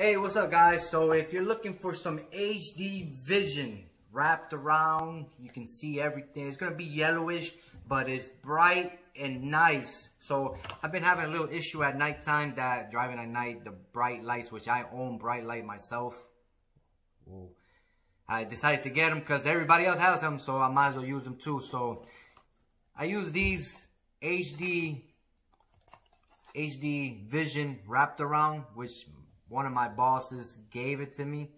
Hey, what's up guys? So if you're looking for some HD vision wrapped around, you can see everything. It's gonna be yellowish, but it's bright and nice. So I've been having a little issue at nighttime that driving at night, the bright lights, which I own bright light myself. Whoa. I decided to get them because everybody else has them, so I might as well use them too. So I use these HD HD Vision wrapped around, which one of my bosses gave it to me,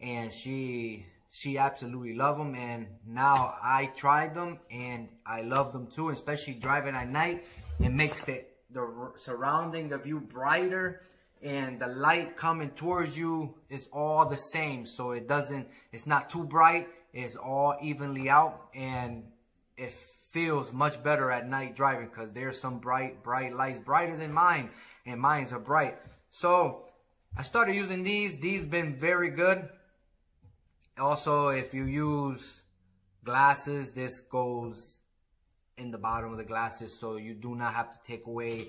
and she she absolutely loved them. And now I tried them, and I love them too, especially driving at night. It makes the the surrounding of you brighter and the light coming towards you is all the same so it doesn't it's not too bright it's all evenly out and it feels much better at night driving because there's some bright bright lights brighter than mine and mine's are bright so i started using these these been very good also if you use glasses this goes in the bottom of the glasses so you do not have to take away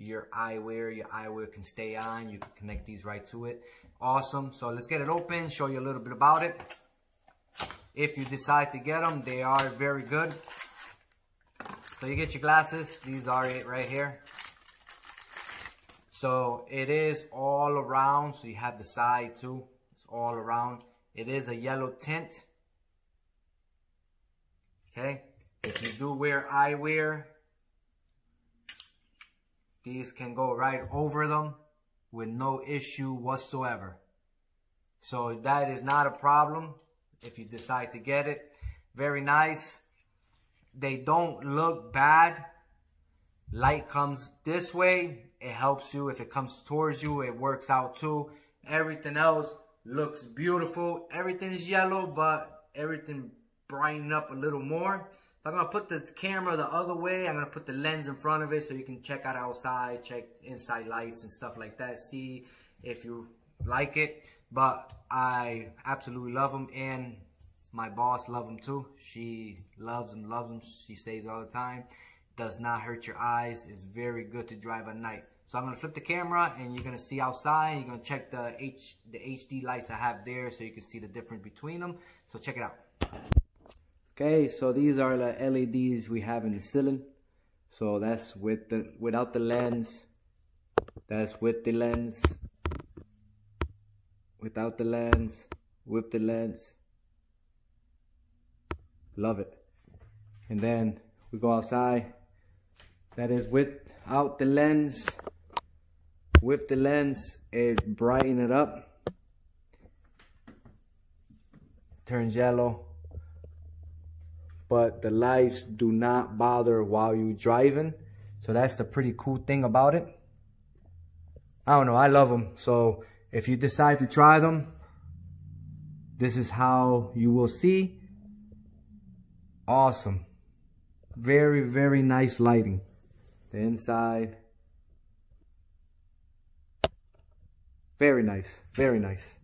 your eyewear. Your eyewear can stay on. You can connect these right to it. Awesome. So let's get it open, show you a little bit about it. If you decide to get them, they are very good. So you get your glasses. These are it right here. So it is all around. So you have the side too. It's all around. It is a yellow tint. Okay. If you do wear eyewear, these can go right over them with no issue whatsoever. So that is not a problem if you decide to get it. Very nice. They don't look bad. Light comes this way. It helps you. If it comes towards you, it works out too. Everything else looks beautiful. Everything is yellow, but everything brighten up a little more. I'm going to put the camera the other way. I'm going to put the lens in front of it so you can check out outside, check inside lights and stuff like that. See if you like it. But I absolutely love them and my boss loves them too. She loves them, loves them. She stays all the time. Does not hurt your eyes. It's very good to drive at night. So I'm to flip the camera and you're to see outside. You're to check the H the HD lights I have there so you can see the difference between them. So check it out. Okay, so these are the LEDs we have in the ceiling. So that's with the without the lens. That's with the lens. Without the lens. With the lens. Love it. And then we go outside. That is without the lens. With the lens, it brighten it up. Turns yellow but the lights do not bother while you're driving. So that's the pretty cool thing about it. I don't know, I love them. So if you decide to try them, this is how you will see. Awesome. Very, very nice lighting. The inside. Very nice, very nice.